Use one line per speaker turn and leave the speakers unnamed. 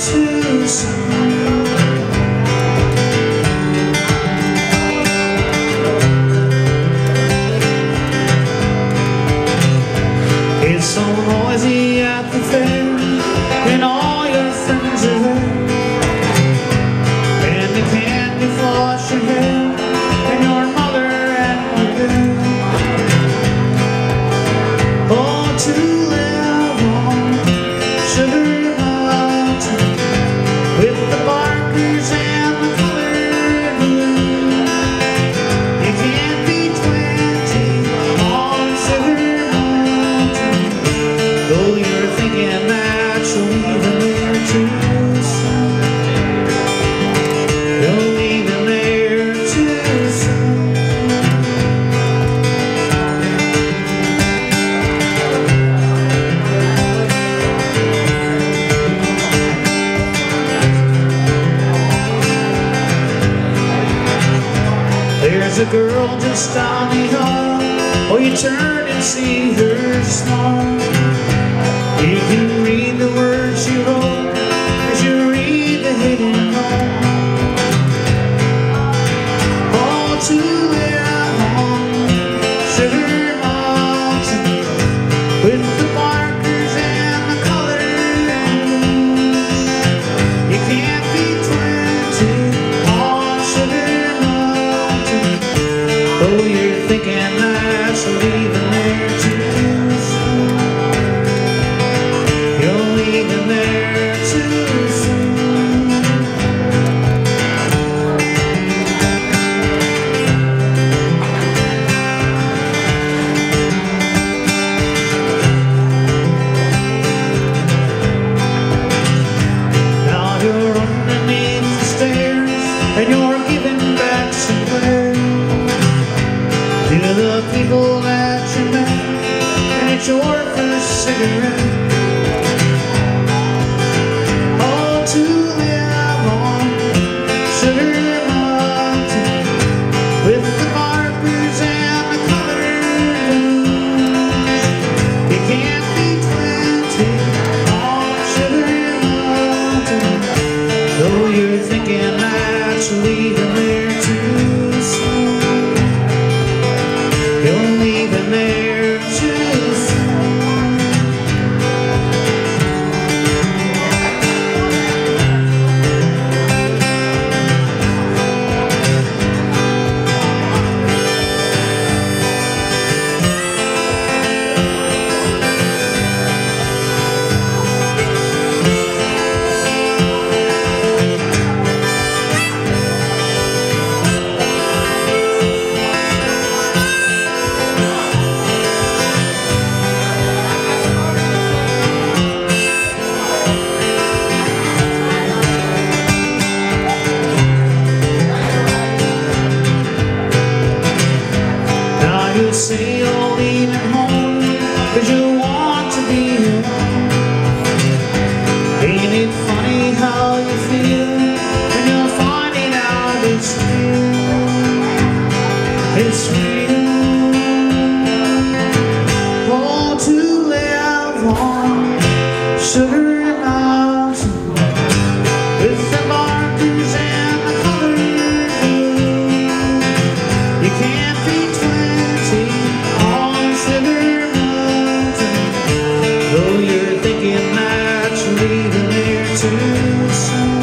too soon It's so noisy at the fair. with There's a girl just down the hall. Oh, you turn and see her smile. Your first for a cigarette. you say you're leaving home Cause you want to be alone. Ain't it funny how you feel When you're finding out it's real It's real. Oh, to live on Sugar and I listen.